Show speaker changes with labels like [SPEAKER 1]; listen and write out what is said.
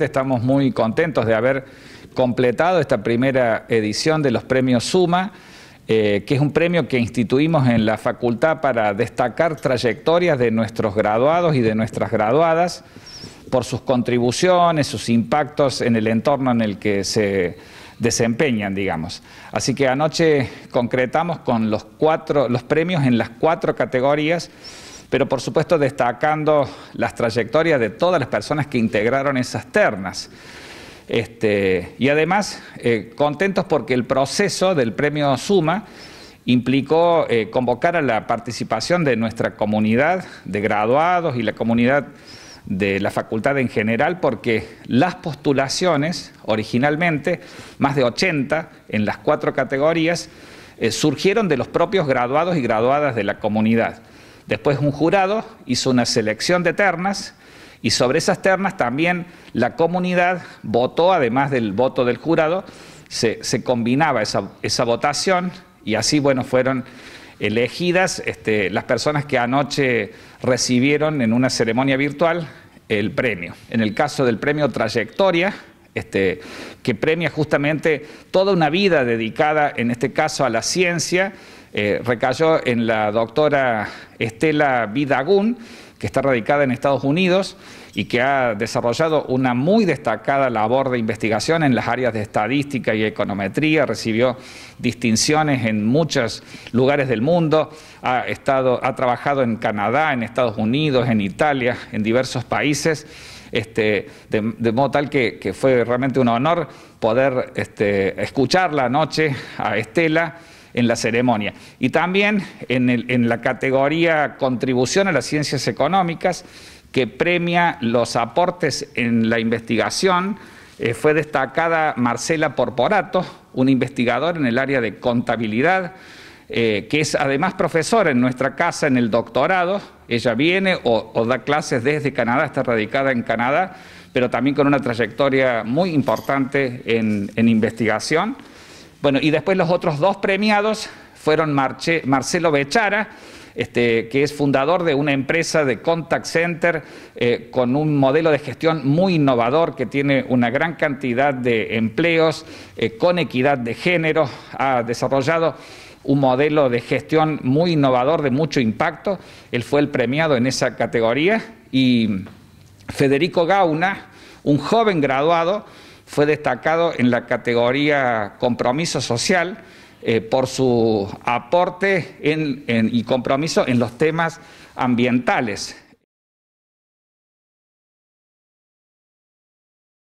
[SPEAKER 1] Estamos muy contentos de haber completado esta primera edición de los premios Suma, eh, que es un premio que instituimos en la facultad para destacar trayectorias de nuestros graduados y de nuestras graduadas por sus contribuciones, sus impactos en el entorno en el que se desempeñan, digamos. Así que anoche concretamos con los, cuatro, los premios en las cuatro categorías pero por supuesto destacando las trayectorias de todas las personas que integraron esas ternas. Este, y además, eh, contentos porque el proceso del premio Suma implicó eh, convocar a la participación de nuestra comunidad de graduados y la comunidad de la facultad en general, porque las postulaciones, originalmente, más de 80 en las cuatro categorías, eh, surgieron de los propios graduados y graduadas de la comunidad. Después un jurado hizo una selección de ternas y sobre esas ternas también la comunidad votó, además del voto del jurado, se, combinaba esa, votación y así, bueno, fueron elegidas este, las personas que anoche recibieron en una ceremonia virtual el premio. En el caso del premio Trayectoria, este, que premia justamente toda una vida dedicada, en este caso, a la ciencia, eh, recayó en la doctora Estela Vidagún, que está radicada en Estados Unidos y que ha desarrollado una muy destacada labor de investigación en las áreas de estadística y econometría, recibió distinciones en muchos lugares del mundo, ha, estado, ha trabajado en Canadá, en Estados Unidos, en Italia, en diversos países. Este, de, modo tal que, fue realmente un honor poder este, escucharla anoche a Estela en la ceremonia. Y también en, la categoría contribución a las ciencias económicas, que premia los aportes en la investigación, eh, fue destacada Marcela Porporato, una investigadora en el área de contabilidad, eh, que es además profesora en nuestra casa en el doctorado. Ella viene o, da clases desde Canadá, está radicada en Canadá, pero también con una trayectoria muy importante en investigación. Bueno, y después los otros dos premiados fueron Marcelo Bechara, este, que es fundador de una empresa de contact center eh, con un modelo de gestión muy innovador que tiene una gran cantidad de empleos eh, con equidad de género, ha desarrollado un modelo de gestión muy innovador de mucho impacto, él fue el premiado en esa categoría. Y Federico Gauna, un joven graduado, fue destacado en la categoría compromiso social eh, por su aporte y compromiso en los temas ambientales.